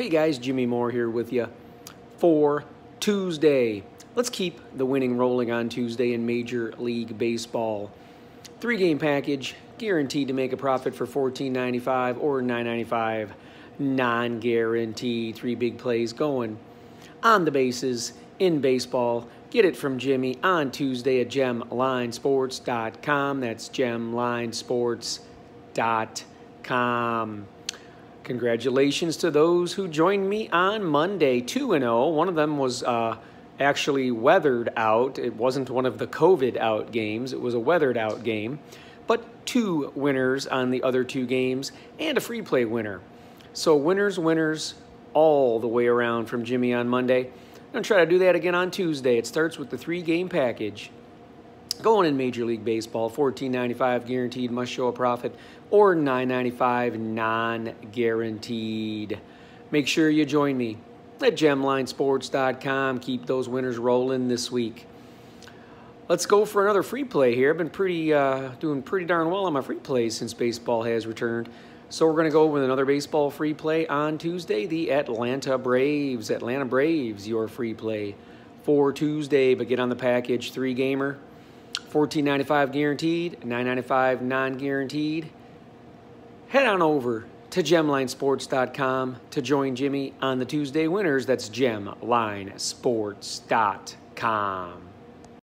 Hey guys, Jimmy Moore here with you for Tuesday. Let's keep the winning rolling on Tuesday in Major League Baseball. Three game package, guaranteed to make a profit for $14.95 or $9.95. Non guaranteed. Three big plays going on the bases in baseball. Get it from Jimmy on Tuesday at gemlinesports.com. That's gemlinesports.com. Congratulations to those who joined me on Monday, 2 and 0. One of them was uh, actually weathered out. It wasn't one of the COVID out games, it was a weathered out game. But two winners on the other two games and a free play winner. So, winners, winners all the way around from Jimmy on Monday. I'm going to try to do that again on Tuesday. It starts with the three game package going in Major League Baseball, $14.95 guaranteed must show a profit, or $9.95 non-guaranteed. Make sure you join me at gemlinesports.com. Keep those winners rolling this week. Let's go for another free play here. I've been pretty uh, doing pretty darn well on my free plays since baseball has returned. So we're going to go with another baseball free play on Tuesday, the Atlanta Braves. Atlanta Braves, your free play for Tuesday, but get on the package three gamer. $14.95 guaranteed, $9.95 non-guaranteed. Head on over to gemlinesports.com to join Jimmy on the Tuesday winners. That's gemlinesports.com.